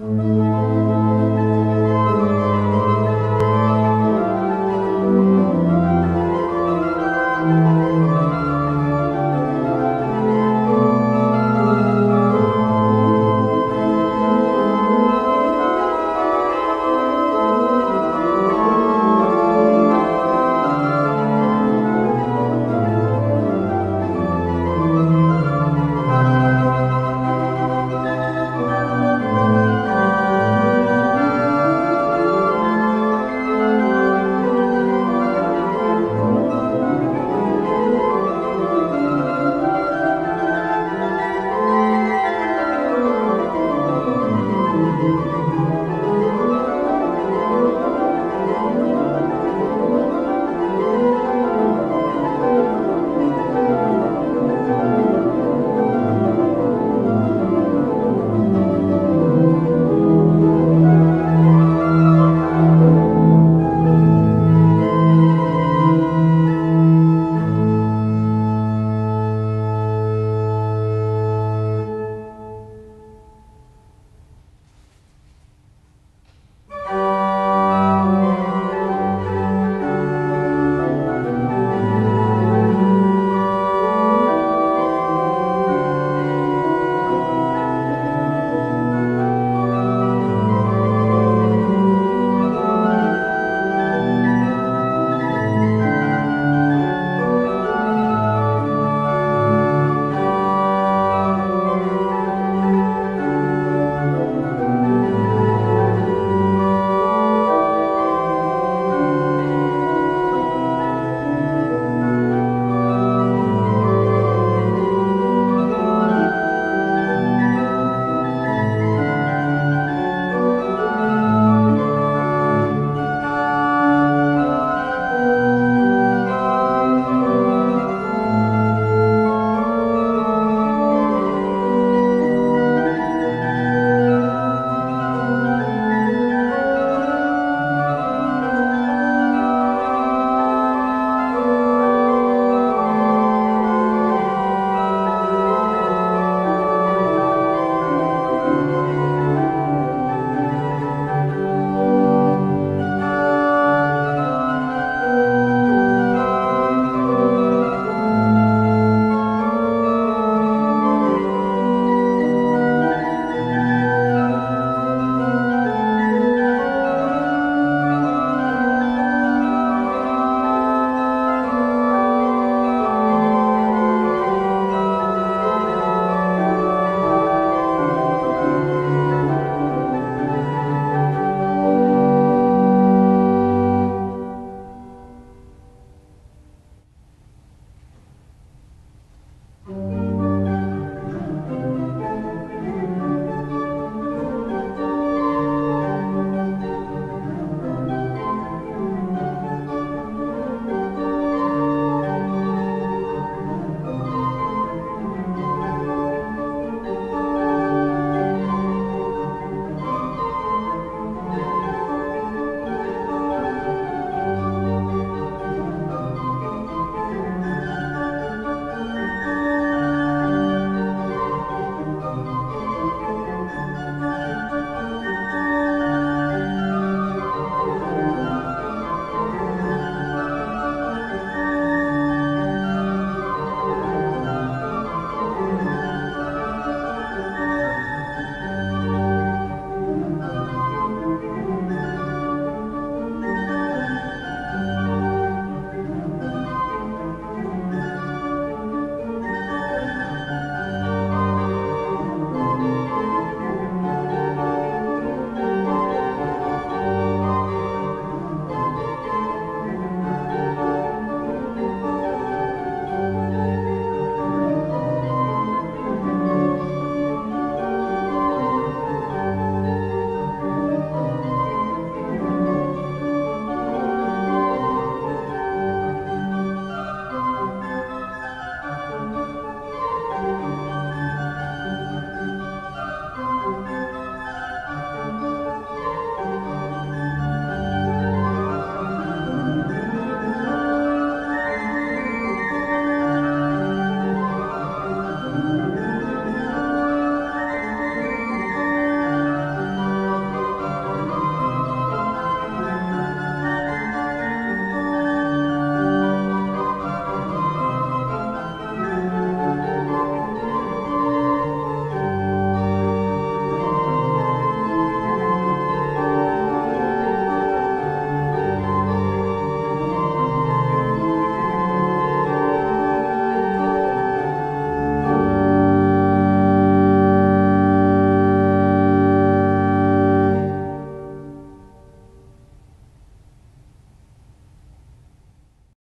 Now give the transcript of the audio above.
Bye.